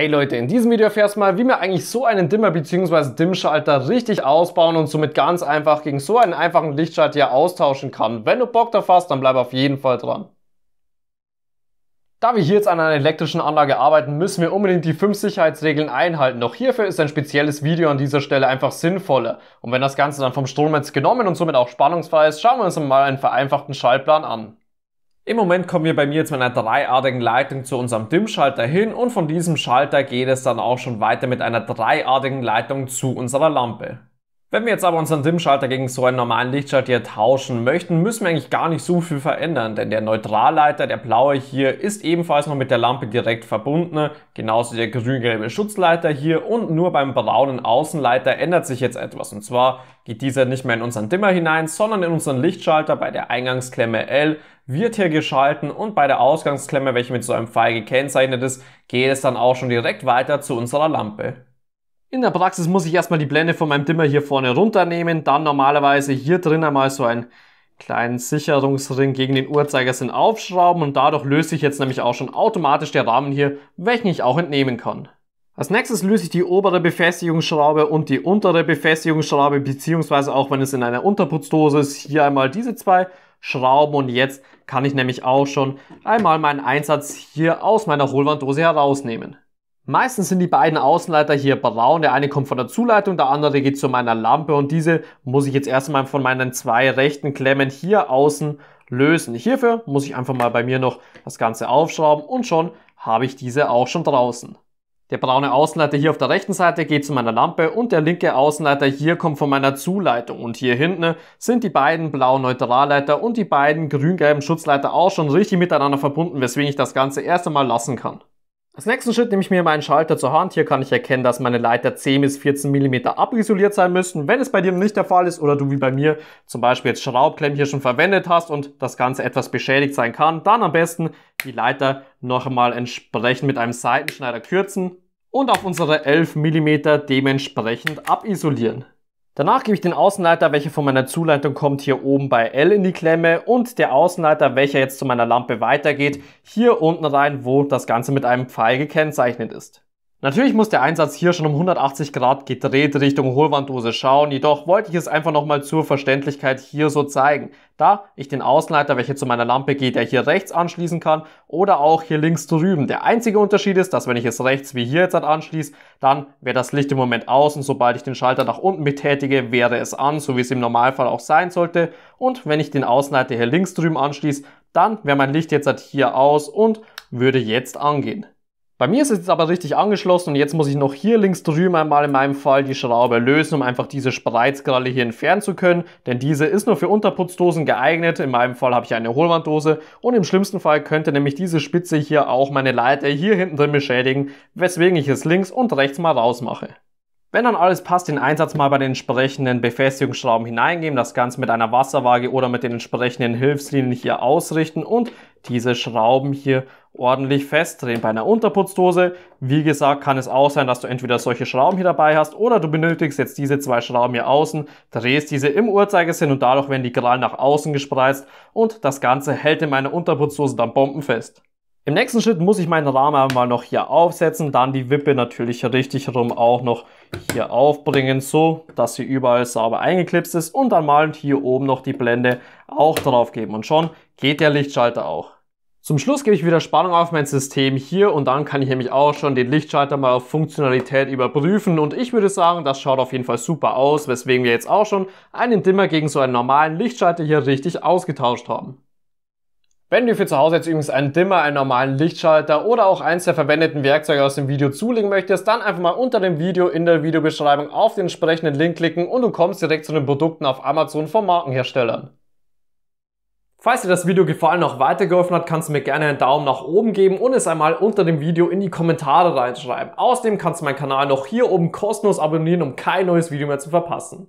Hey Leute, in diesem Video erfährst du mal, wie wir eigentlich so einen Dimmer bzw. Dimmschalter richtig ausbauen und somit ganz einfach gegen so einen einfachen Lichtschalter hier austauschen kann. Wenn du Bock darauf hast, dann bleib auf jeden Fall dran. Da wir hier jetzt an einer elektrischen Anlage arbeiten, müssen wir unbedingt die fünf Sicherheitsregeln einhalten. Doch hierfür ist ein spezielles Video an dieser Stelle einfach sinnvoller. Und wenn das Ganze dann vom Stromnetz genommen und somit auch spannungsfrei ist, schauen wir uns mal einen vereinfachten Schaltplan an. Im Moment kommen wir bei mir jetzt mit einer dreiartigen Leitung zu unserem Dimmschalter hin und von diesem Schalter geht es dann auch schon weiter mit einer dreiartigen Leitung zu unserer Lampe. Wenn wir jetzt aber unseren Dimmschalter gegen so einen normalen Lichtschalter hier tauschen möchten, müssen wir eigentlich gar nicht so viel verändern, denn der Neutralleiter, der blaue hier, ist ebenfalls noch mit der Lampe direkt verbunden, genauso der grün-gelbe Schutzleiter hier und nur beim braunen Außenleiter ändert sich jetzt etwas und zwar geht dieser nicht mehr in unseren Dimmer hinein, sondern in unseren Lichtschalter bei der Eingangsklemme L wird hier geschalten und bei der Ausgangsklemme, welche mit so einem Pfeil gekennzeichnet ist, geht es dann auch schon direkt weiter zu unserer Lampe. In der Praxis muss ich erstmal die Blende von meinem Dimmer hier vorne runternehmen, dann normalerweise hier drin einmal so einen kleinen Sicherungsring gegen den Uhrzeigersinn aufschrauben und dadurch löst sich jetzt nämlich auch schon automatisch der Rahmen hier, welchen ich auch entnehmen kann. Als nächstes löse ich die obere Befestigungsschraube und die untere Befestigungsschraube, beziehungsweise auch wenn es in einer Unterputzdose ist, hier einmal diese zwei Schrauben und jetzt kann ich nämlich auch schon einmal meinen Einsatz hier aus meiner Hohlwanddose herausnehmen. Meistens sind die beiden Außenleiter hier braun. Der eine kommt von der Zuleitung, der andere geht zu meiner Lampe und diese muss ich jetzt erstmal von meinen zwei rechten Klemmen hier außen lösen. Hierfür muss ich einfach mal bei mir noch das Ganze aufschrauben und schon habe ich diese auch schon draußen. Der braune Außenleiter hier auf der rechten Seite geht zu meiner Lampe und der linke Außenleiter hier kommt von meiner Zuleitung. Und hier hinten sind die beiden blauen Neutralleiter und die beiden grün-gelben Schutzleiter auch schon richtig miteinander verbunden, weswegen ich das Ganze erst einmal lassen kann. Als nächsten Schritt nehme ich mir meinen Schalter zur Hand. Hier kann ich erkennen, dass meine Leiter 10 bis 14 mm abisoliert sein müssen. Wenn es bei dir nicht der Fall ist oder du wie bei mir zum Beispiel jetzt Schraubklemmen hier schon verwendet hast und das Ganze etwas beschädigt sein kann, dann am besten die Leiter noch einmal entsprechend mit einem Seitenschneider kürzen und auf unsere 11 mm dementsprechend abisolieren. Danach gebe ich den Außenleiter, welcher von meiner Zuleitung kommt, hier oben bei L in die Klemme und der Außenleiter, welcher jetzt zu meiner Lampe weitergeht, hier unten rein, wo das Ganze mit einem Pfeil gekennzeichnet ist. Natürlich muss der Einsatz hier schon um 180 Grad gedreht Richtung Hohlwanddose schauen, jedoch wollte ich es einfach nochmal zur Verständlichkeit hier so zeigen, da ich den Außenleiter, welcher zu meiner Lampe geht, der hier rechts anschließen kann oder auch hier links drüben. Der einzige Unterschied ist, dass wenn ich es rechts wie hier jetzt anschließe, dann wäre das Licht im Moment aus und sobald ich den Schalter nach unten betätige, wäre es an, so wie es im Normalfall auch sein sollte. Und wenn ich den Außenleiter hier links drüben anschließe, dann wäre mein Licht jetzt hier aus und würde jetzt angehen. Bei mir ist es jetzt aber richtig angeschlossen und jetzt muss ich noch hier links drüben einmal in meinem Fall die Schraube lösen, um einfach diese Spreizkralle hier entfernen zu können, denn diese ist nur für Unterputzdosen geeignet. In meinem Fall habe ich eine Hohlwanddose und im schlimmsten Fall könnte nämlich diese Spitze hier auch meine Leiter hier hinten drin beschädigen, weswegen ich es links und rechts mal rausmache. Wenn dann alles passt, den Einsatz mal bei den entsprechenden Befestigungsschrauben hineingeben, das Ganze mit einer Wasserwaage oder mit den entsprechenden Hilfslinien hier ausrichten und diese Schrauben hier ordentlich festdrehen. Bei einer Unterputzdose, wie gesagt, kann es auch sein, dass du entweder solche Schrauben hier dabei hast oder du benötigst jetzt diese zwei Schrauben hier außen, drehst diese im Uhrzeigersinn und dadurch werden die Krallen nach außen gespreizt und das Ganze hält in meiner Unterputzdose dann bombenfest. Im nächsten Schritt muss ich meinen Rahmen mal noch hier aufsetzen, dann die Wippe natürlich richtig rum auch noch hier aufbringen, so dass sie überall sauber eingeklipst ist und dann mal hier oben noch die Blende auch drauf geben und schon geht der Lichtschalter auch. Zum Schluss gebe ich wieder Spannung auf mein System hier und dann kann ich nämlich auch schon den Lichtschalter mal auf Funktionalität überprüfen und ich würde sagen, das schaut auf jeden Fall super aus, weswegen wir jetzt auch schon einen Dimmer gegen so einen normalen Lichtschalter hier richtig ausgetauscht haben. Wenn du für zu Hause jetzt übrigens einen Dimmer, einen normalen Lichtschalter oder auch eins der verwendeten Werkzeuge aus dem Video zulegen möchtest, dann einfach mal unter dem Video in der Videobeschreibung auf den entsprechenden Link klicken und du kommst direkt zu den Produkten auf Amazon von Markenherstellern. Falls dir das Video gefallen noch weitergeholfen hat, kannst du mir gerne einen Daumen nach oben geben und es einmal unter dem Video in die Kommentare reinschreiben. Außerdem kannst du meinen Kanal noch hier oben kostenlos abonnieren, um kein neues Video mehr zu verpassen.